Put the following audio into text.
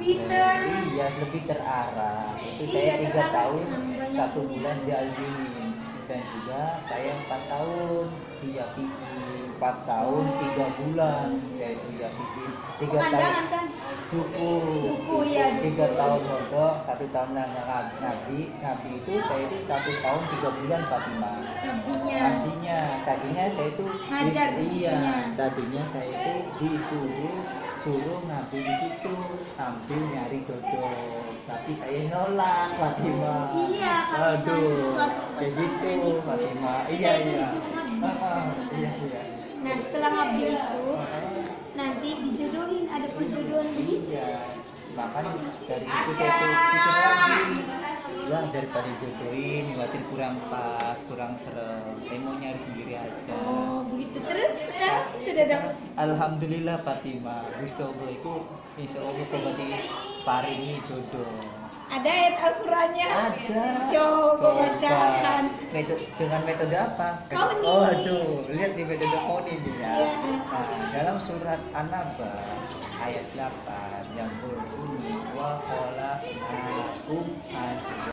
Peter. iya lebih terarah. Itu Iya, saya tiga tahun satu bulan di Albimin dan juga saya empat tahun di Yapiki empat tahun tiga bulan saya di Yapiki tiga tahun kan? suku. Suku, iya, tiga tahun mondok satu tahun nabi. Nabi itu saya itu satu tahun tiga bulan Fatimah. Abdinya. Tadinya, tadinya saya itu Ngajar di iya, situnya. tadinya saya itu disuruh suruh nabi di situ sambil nyari jodoh. Tapi saya nolak Fatimah. Iya, kalau Aduh, kayak gitu kita Iya iya. iya iya. Nah setelah ngabdi itu nanti dijodohin ada perjodohan begitu. Iya. Makanya dari itu saya tuh pikir lagi lah daripada jodohin khawatir kurang pas kurang serem saya mau nyari sendiri aja Oh terus dapat. Alhamdulillah Fatimah Gusti Allah itu Insya Allah kembali paringi jodoh Ada ayat Al-Qurannya. ada Coba bacakan. metode dengan metode apa Kau nih. oh aduh lihat di metode kau nih ya Iya. nah, dalam surat An-Naba ayat 8 yang berbunyi wa qala akum